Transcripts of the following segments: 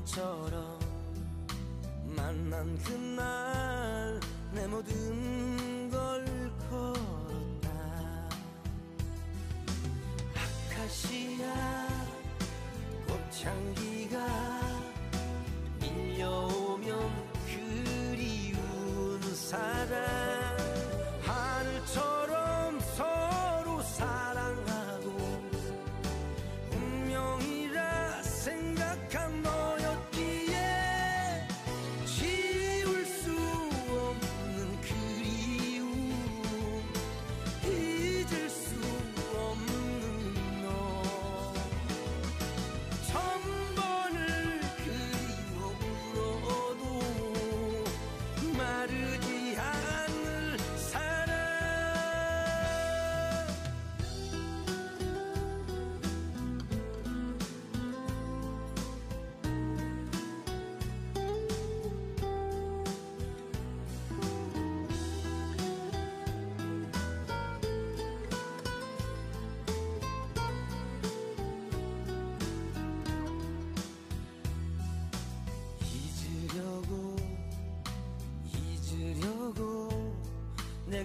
우연처럼 만난 그날 내 모든 걸 걸었다. 아카시아 꽃향기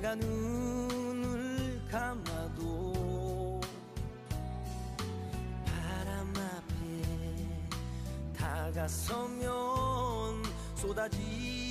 내가 눈을 감아도 바람 앞에 다가서면 쏟아지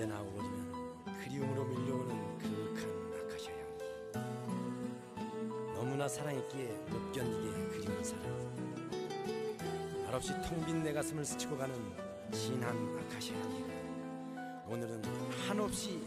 언제나 오리면 그리움으로 밀려오는 그윽한 아카시아 향기. 너무나 사랑했기에 못 견디게 그리운 사랑. 말없이 텅 빈 내 가슴을 스치고 가는 진한 아카시아 향기가 오늘은 한없이